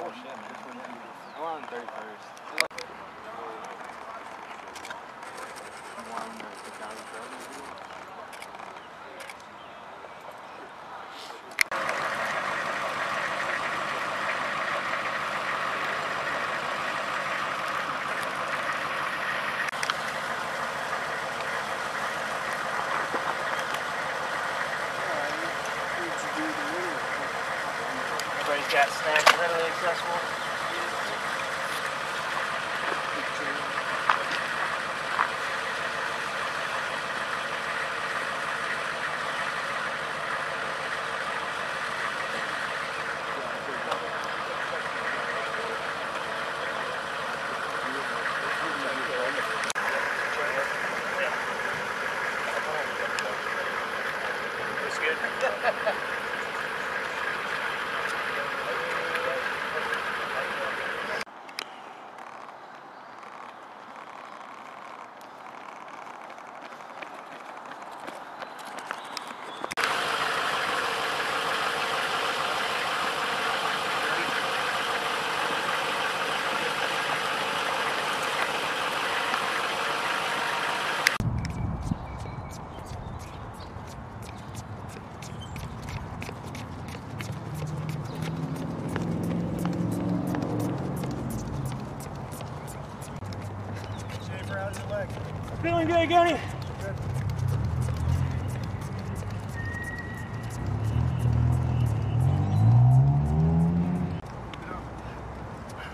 Oh shit, man. I'm on 31st. Got snacks readily accessible. Feeling good, Gunny?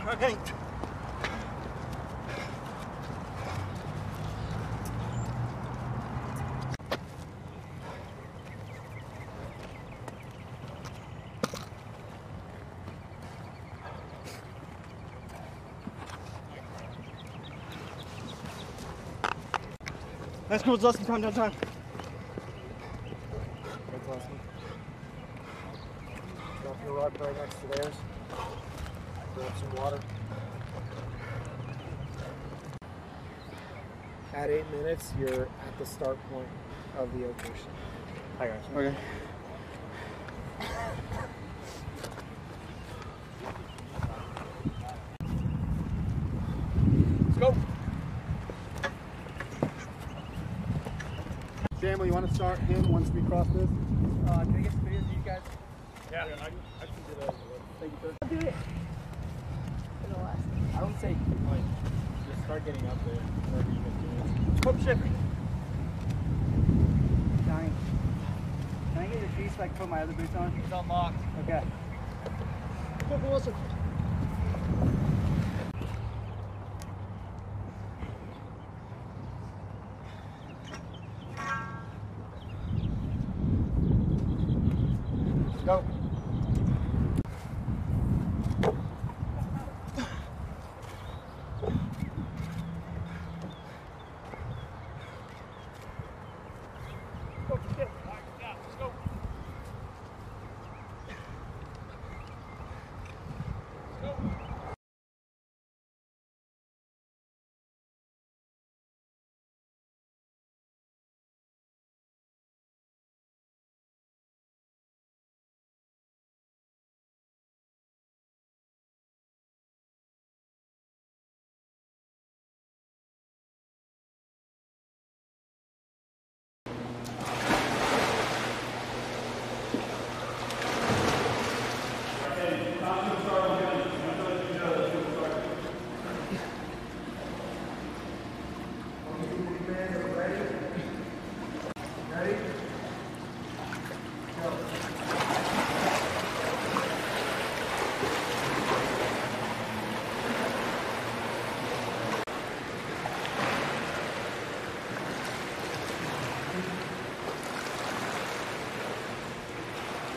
Okay. Let's go, it's less than time, down time. That's awesome. Drop your rod right next to theirs. Grab some water. At eight minutes, you're at the start point of the ovation. I got you. Okay. Samuel, you want to start him once we cross this? Uh, can I get some videos of you guys? Yeah, I, I can do that. Thank you, sir. Do it. I would say, like, just start getting up there. Wherever you can do Come ship. Johnny, can I get your keys so I can put my other boots on? It's unlocked. Okay. Come on, oh,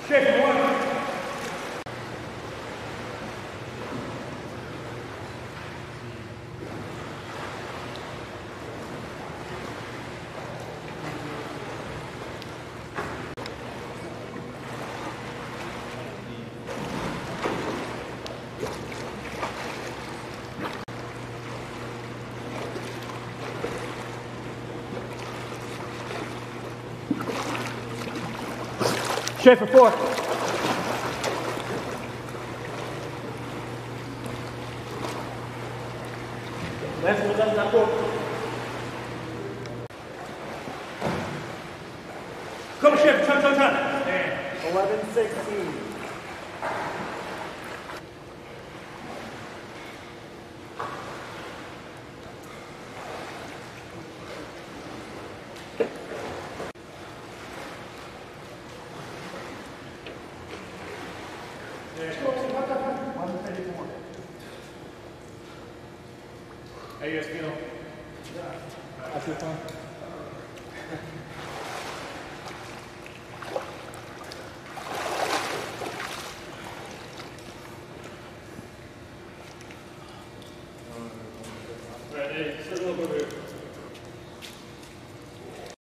Chegou Go. for four. Left, left, left, left, four. Come, Schaefer, turn, turn, turn. 11 16. Hey, you guys feel? I feel fine.